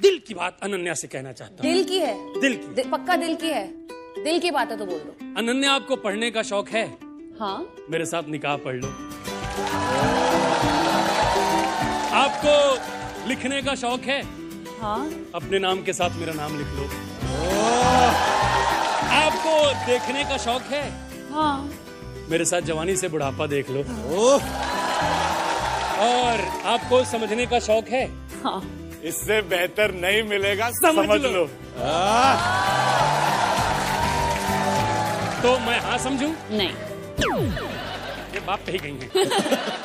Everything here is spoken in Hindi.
दिल की बात अनन्या से कहना चाहता हूँ। दिल की है? हूँ दिल की। दि, पक्का दिल की है? दिल की बात है तो बोल दो। अनन्या आपको पढ़ने का शौक है? हाँ। मेरे साथ निकाह पढ़ लो। आपको लिखने का शौक है? हाँ। अपने नाम के साथ मेरा नाम लिख लो। आपको देखने का शौक है? हाँ। मेरे साथ जवानी से बुढ़ापा देख लो। और आपको समझने का शौक है? हाँ। इससे बेहतर नहीं मिलेगा समझ समझ, लो। लो, तो मैं हाँ समझू? नहीं। ये बाप कही गई है।